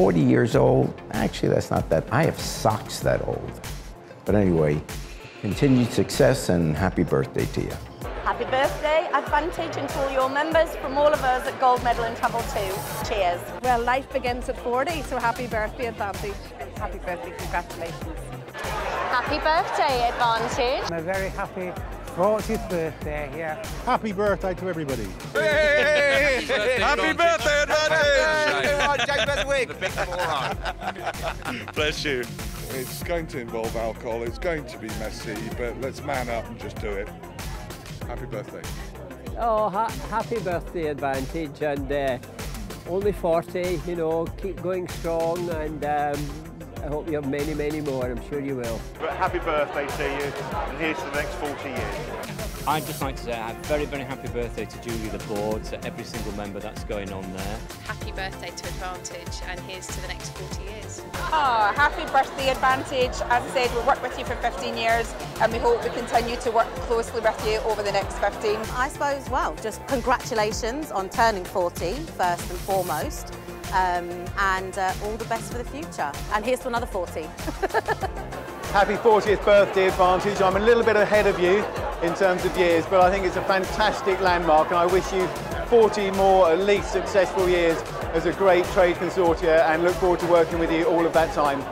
40 years old. Actually, that's not that. I have socks that old. But anyway, continued success and happy birthday to you. Happy birthday, Advantage, and to all your members from all of us at Gold Medal and Travel 2. Cheers. Well, life begins at 40, so happy birthday, Advantage. Happy birthday, congratulations. Happy birthday, Advantage. I'm a very happy 40th birthday, yeah. Happy birthday to everybody. Hey, Happy birthday, Advantage! Jack Beswick. The big all right. Bless you. It's going to involve alcohol, it's going to be messy, but let's man up and just do it. Happy birthday. Oh, ha happy birthday, Advantage, and uh, only 40, you know, keep going strong, and um, I hope you have many, many more, I'm sure you will. But happy birthday to you, and here's to the next 40 years. I'd just like to say a very, very happy birthday to Julie the board, to every single member that's going on there. Happy birthday to Advantage, and here's to the next 40 years. Oh, happy birthday, Advantage. As I said, we've worked with you for 15 years, and we hope we continue to work closely with you over the next 15. I suppose, well, just congratulations on turning 40, first and foremost. Um, and uh, all the best for the future. And here's to another 40. Happy 40th birthday Advantage. I'm a little bit ahead of you in terms of years, but I think it's a fantastic landmark and I wish you 40 more at least successful years as a great trade consortia and look forward to working with you all of that time.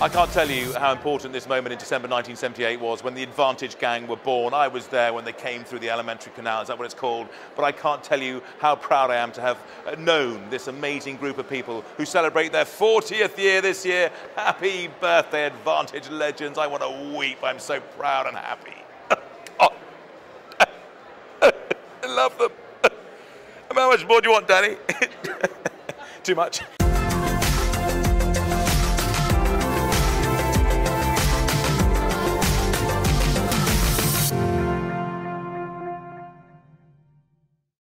I can't tell you how important this moment in December 1978 was when the Advantage Gang were born. I was there when they came through the Elementary Canal, is that what it's called? But I can't tell you how proud I am to have uh, known this amazing group of people who celebrate their 40th year this year. Happy birthday, Advantage legends. I want to weep. I'm so proud and happy. I love them. How much more do you want, Danny? Too much.